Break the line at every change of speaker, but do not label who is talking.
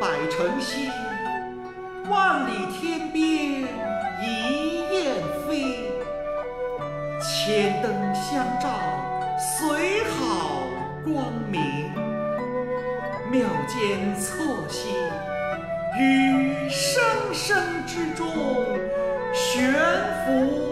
百城兮，万里天边一雁飞，千灯相照随好光明。庙间侧兮，于声声之中悬浮。